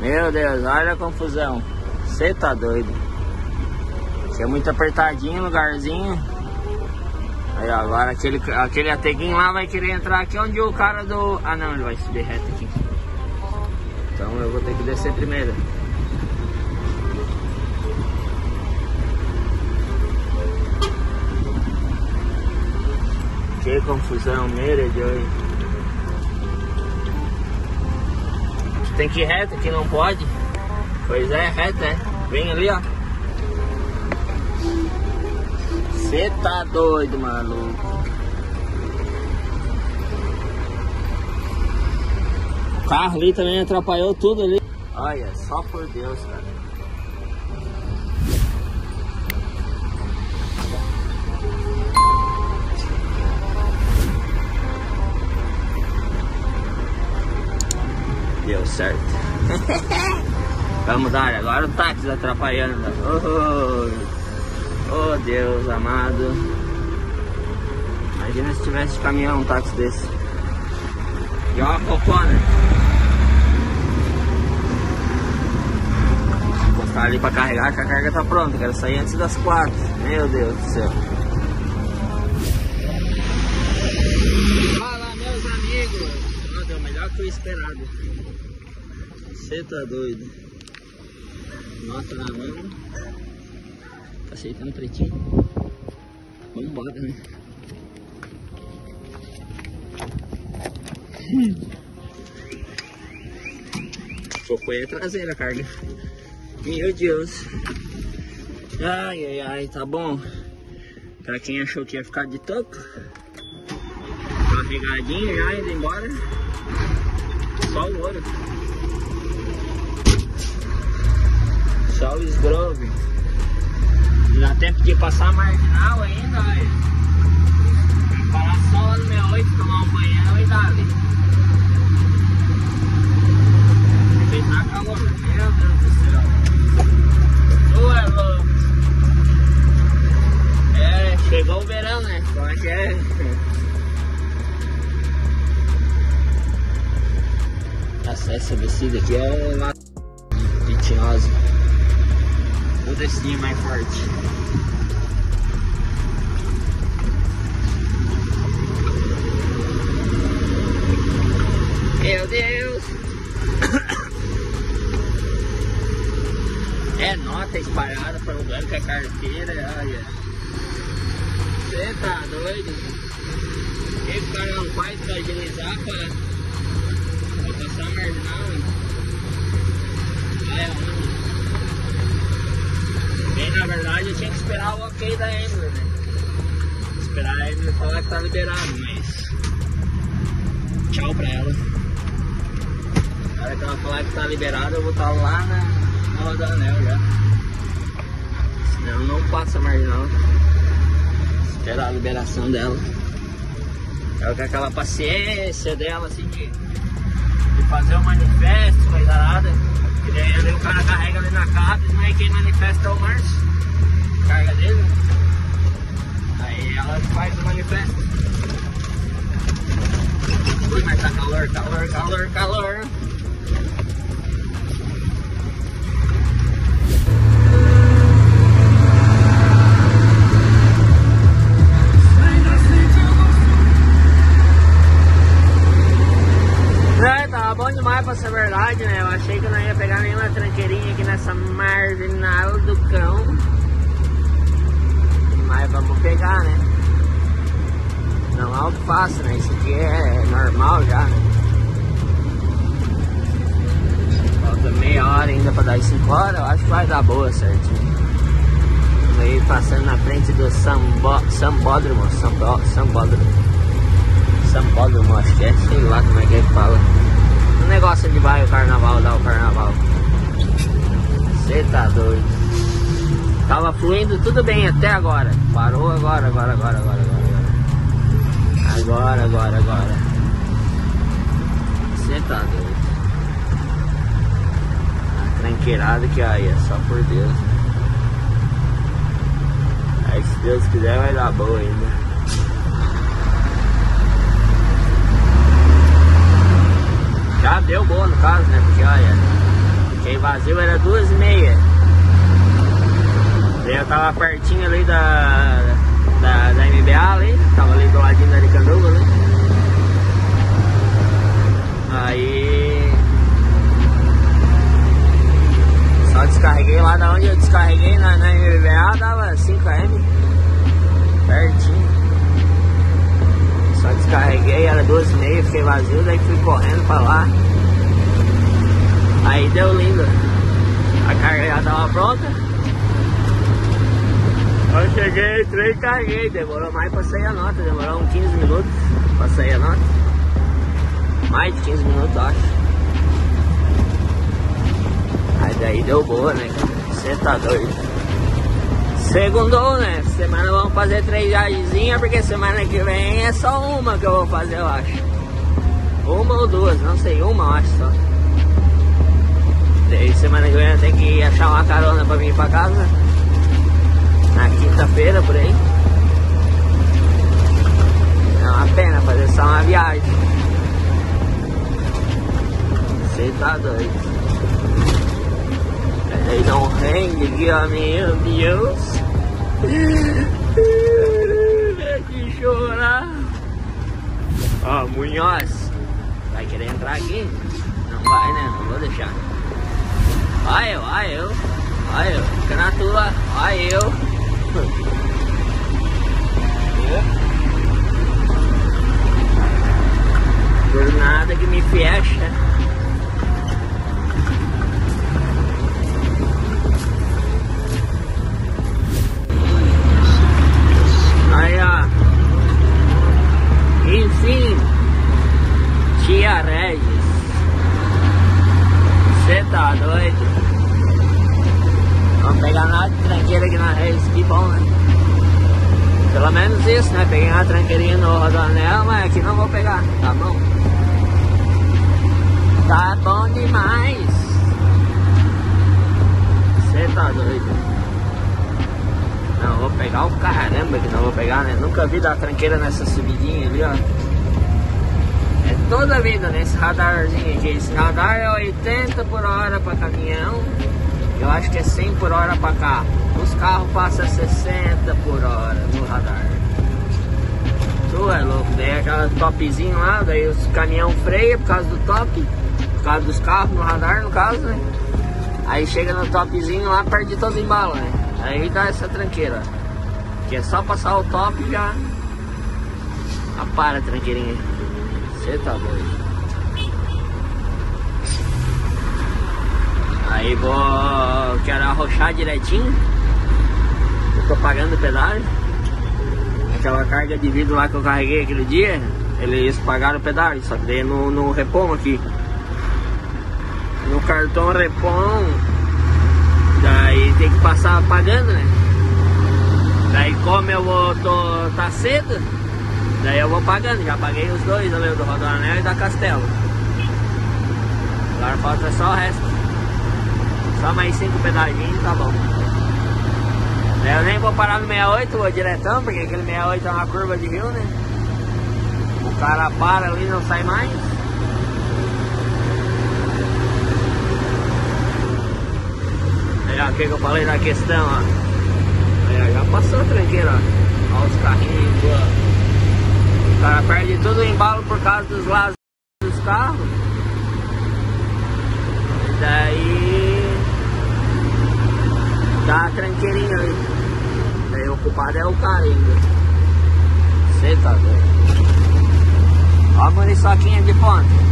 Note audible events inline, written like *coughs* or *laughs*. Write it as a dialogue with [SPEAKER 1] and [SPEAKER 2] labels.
[SPEAKER 1] Meu Deus, olha a confusão. Você tá doido. Você é muito apertadinho, lugarzinho. Aí agora aquele, aquele ateguinho lá vai querer entrar aqui onde o cara do... Ah não, ele vai subir reto aqui. Então eu vou ter que descer primeiro. Que confusão, meu Deus. Tem que ir reto, aqui não pode. Pois é, reto é. Vem ali, ó. Você tá doido, maluco. O carro ali também atrapalhou tudo ali. Olha, só por Deus, cara. Vamos dar agora o táxi atrapalhando. Oh, oh Deus amado. Imagina se tivesse de caminhão um táxi desse. E ó a cocona. Vou postar ali pra carregar que a carga tá pronta. Quero sair antes das quatro. Meu Deus do céu. Fala meus amigos. Oh, deu melhor que o esperado. Você tá doido. Nota na mão. Tá aceitando pretinho? Vambora, né? *laughs* Aí a traseira, carga. Meu Deus. Ai, ai, ai, tá bom. Pra quem achou que ia ficar de toco. Carregadinho já, indo embora. Só o ouro. Só o esgrove. Dá tempo de passar a marginal ainda, velho. Parar só lá no 68, tomar um banho e dali. Aproveitar calor. Meu Deus do céu. Tu é louco. É, chegou o verão, né? Como é que é? Nossa, essa descida aqui é uma pitinosa. Vou descer mais forte. Meu Deus! *coughs* É nota espalhada para o banco, é carteira, olha. Você tá doido? O o cara não faz para agilizar para passar a marginal? É, mano. Bem, na verdade eu tinha que esperar o ok da Ember, né? Esperar a Ember falar que tá liberado, mas. Tchau pra ela. Na hora que ela falar que tá liberado, eu vou estar lá na, na Rodanel já. Senão não passa não. Esperar a liberação dela. É com aquela paciência dela assim de, de fazer o um manifesto, coisa nada. E daí ali o cara carrega ali na cabine, né? Quem manifesta é o Márcio. Carga dele. Aí ela faz o manifesto. Ui, mas tá calor, calor, calor, calor. Bom demais pra ser verdade, né? Eu achei que não ia pegar nenhuma tranqueirinha aqui nessa marginal Algo fácil, né? Isso aqui é normal já, né? Falta meia hora ainda pra dar as 5 horas, eu acho que vai dar boa certinho. Aí passando na frente do Sambo, Sambódromo, Sambo, Sambódromo. Sambódromo, acho que é, sei lá como é que ele fala. Um negócio onde vai o carnaval, dá o carnaval. Você tá doido. Tava fluindo tudo bem até agora. Parou agora, agora, agora, agora, agora. Agora, agora, agora. Você tá doido. A tranqueirada que aí, é só por Deus. Aí se Deus quiser vai dar boa ainda. Já deu boa no caso, né? Porque olha, Fiquei vazio, era duas e meia. Eu tava pertinho ali da, da, da MBA ali, tava ali do ladinho da Aricanduva ali. Aí só descarreguei lá da onde eu descarreguei na, na MBA dava 5km pertinho. Só descarreguei, era duas e meia, fiquei vazio, daí fui correndo pra lá. Aí deu lindo. A carga já tava pronta. Eu cheguei, entrei e carreguei. Demorou mais pra sair a nota. Demorou uns 15 minutos pra sair a nota. Mais de 15 minutos, acho. Aí daí deu boa, né? Você tá doido. Segundou, né? Semana vamos fazer três viagens, porque semana que vem é só uma que eu vou fazer, eu acho. Uma ou duas, não sei, uma eu acho só. Daí semana que vem eu tenho que achar uma carona pra vir pra casa. Na quinta-feira, por aí. É uma pena fazer só uma viagem. Você tá doido. They don't hang to give me Deus. que chorar. Ó, Munhoz. Vai querer entrar aqui? Não vai, né? Não vou deixar. Vai eu, vai eu. Vai eu. Fica na tua. Vai eu. Por nada que me fecha. Aí, ó. Enfim. Tia Regis. Você tá doido? Vamos pegar nada de tranqueira aqui na Regis, que bom, né? Pelo menos isso, né? Peguei uma tranqueirinha no Rodonel, mas aqui não vou pegar, tá bom? Tá bom demais. Você tá doido? Não, vou pegar o caramba que não vou pegar, né? Nunca vi dar tranqueira nessa subidinha ali, ó. É toda vida nesse radarzinho aqui. Esse radar é 80 por hora para caminhão. Eu acho que é 100 por hora para carro. Os carros passam 60 por hora no radar. Tu é louco, daí é aquela topzinho lá, daí os caminhão freia por causa do top, por causa dos carros no radar no caso, né? Aí chega no topzinho lá, perde todo o embalo, né? Aí dá essa tranqueira. Que é só passar o top e já. Ah, para, tranqueirinha. Você tá doido. Aí vou. Quero arrochar direitinho. Eu tô pagando o pedágio. Aquela carga de vidro lá que eu carreguei aquele dia. Eles pagaram o pedágio, só que daí no, no repom aqui. No cartão repom Daí tem que passar pagando, né? Daí como eu vou tô, tá cedo, daí eu vou pagando, já paguei os dois ali, do Rodoanel e da Castelo. Agora falta só o resto. Só mais cinco pedaginhos, tá bom. Eu nem vou parar no 68, vou diretão, porque aquele 68 é uma curva de rio, né? O cara para ali não sai mais. o que, eu falei da questão, ó. Aí, já passou a tranqueira, ó. Olha os carrinhos, ó. O cara perde todo o embalo por causa dos lados dos carros. E daí dá a tranqueirinha ali. Daí o culpado é o cara ainda. Você tá doido. Ó a muniçoquinha de ponta.